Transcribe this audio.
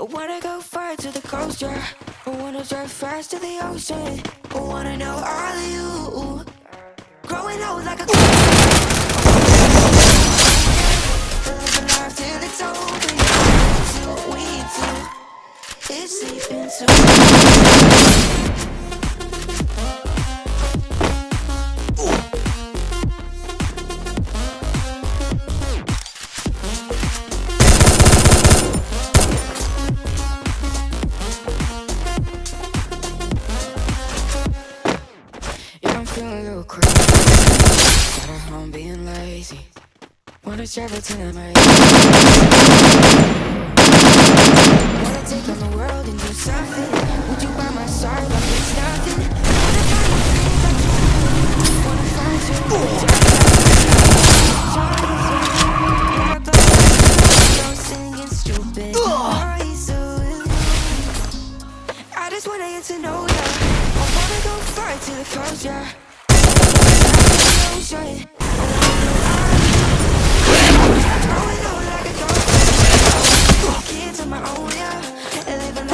I wanna go far to the coast, yeah. I wanna drive fast to the ocean. I wanna know all of you. Growing old like a. Life till it's over. Is sleeping too. I'm feeling a little crazy. Got home being lazy. Wanna travel to the night. Wanna take on the world and do something. Would you by my like it's nothing? Wanna find you. I just wanna get to know far to the coast, yeah. Ocean. Growing old like a ghost. Kids on my own, yeah. And living